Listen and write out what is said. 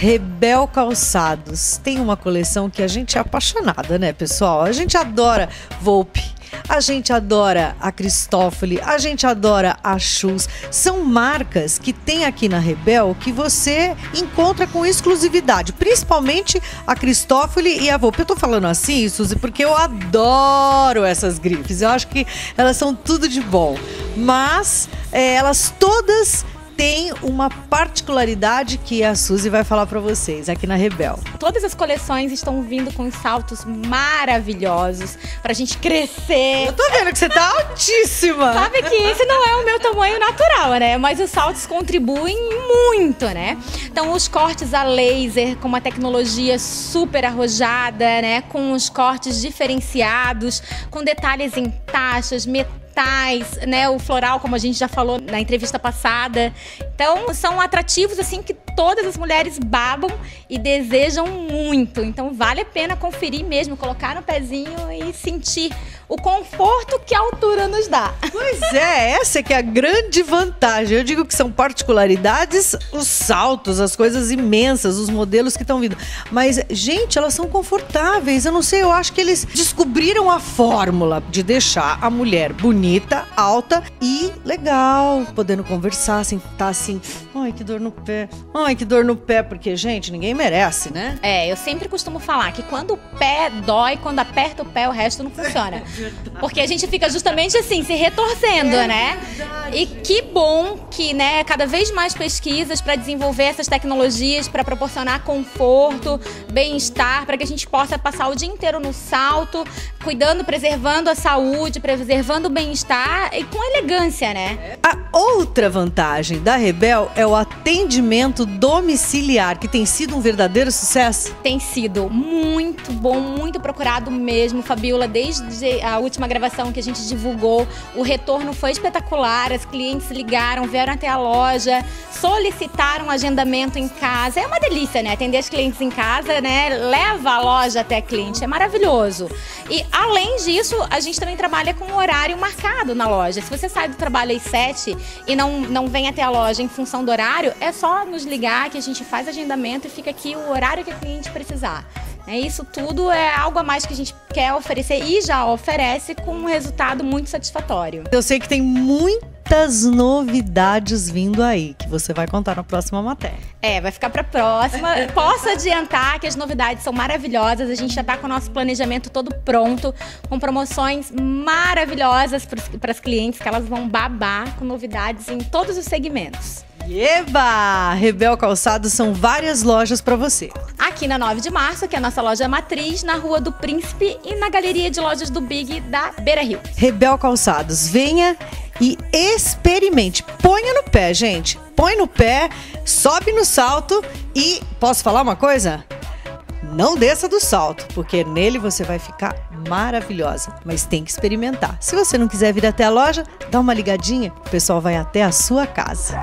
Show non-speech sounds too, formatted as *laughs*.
Rebel Calçados tem uma coleção que a gente é apaixonada, né, pessoal? A gente adora Volpe. A gente adora a Cristófoli, a gente adora a Chus. São marcas que tem aqui na Rebel que você encontra com exclusividade, principalmente a Cristófoli e a Volpe. Eu tô falando assim, Suzy, porque eu adoro essas grifes. Eu acho que elas são tudo de bom. Mas é, elas todas tem uma particularidade que a Suzy vai falar para vocês aqui na Rebel. Todas as coleções estão vindo com saltos maravilhosos pra gente crescer. Eu tô vendo que você tá altíssima. Sabe que esse não é o meu tamanho natural, né? Mas os saltos contribuem muito, né? Então os cortes a laser com uma tecnologia super arrojada, né? Com os cortes diferenciados, com detalhes em taxas, metais né? O floral, como a gente já falou na entrevista passada. Então, são atrativos assim que todas as mulheres babam e desejam muito. Então, vale a pena conferir mesmo, colocar no pezinho e sentir o conforto que a altura nos dá. Pois é, essa é que é a grande vantagem. Eu digo que são particularidades, os saltos, as coisas imensas, os modelos que estão vindo. Mas, gente, elas são confortáveis. Eu não sei, eu acho que eles descobriram a fórmula de deixar a mulher bonita, alta e legal, podendo conversar, sem estar tá assim, ai, que dor no pé, ai, que dor no pé, porque, gente, ninguém merece, né? É, eu sempre costumo falar que quando o pé dói, quando aperta o pé, o resto não funciona. *laughs* Porque a gente fica justamente assim, se retorcendo, é né? Verdade. E que bom que, né, cada vez mais pesquisas para desenvolver essas tecnologias para proporcionar conforto, bem-estar, para que a gente possa passar o dia inteiro no salto, cuidando, preservando a saúde, preservando o bem-estar e com elegância, né? A outra vantagem da Rebel é o atendimento domiciliar, que tem sido um verdadeiro sucesso. Tem sido muito bom, muito procurado mesmo, Fabiola, desde a última gravação que a gente divulgou, o retorno foi espetacular. As clientes ligaram, vieram até a loja, solicitaram agendamento em casa. É uma delícia, né? Atender as clientes em casa, né? Leva a loja até a cliente. É maravilhoso. E além disso, a gente também trabalha com horário marcado na loja. Se você sai do trabalho às 7 e não, não vem até a loja em função do horário, é só nos ligar que a gente faz agendamento e fica aqui o horário que a cliente precisar. É isso tudo é algo a mais que a gente quer oferecer e já oferece com um resultado muito satisfatório. Eu sei que tem muitas novidades vindo aí que você vai contar na próxima matéria. É, vai ficar para próxima. *laughs* Posso adiantar que as novidades são maravilhosas. A gente já está com o nosso planejamento todo pronto, com promoções maravilhosas para as clientes que elas vão babar com novidades em todos os segmentos. Eba! Rebel Calçados são várias lojas para você. Aqui na 9 de março, que é a nossa loja matriz, na Rua do Príncipe e na galeria de lojas do Big da Beira Rio. Rebel Calçados, venha e experimente. Ponha no pé, gente. Põe no pé, sobe no salto e posso falar uma coisa? Não desça do salto, porque nele você vai ficar maravilhosa, mas tem que experimentar. Se você não quiser vir até a loja, dá uma ligadinha, o pessoal vai até a sua casa.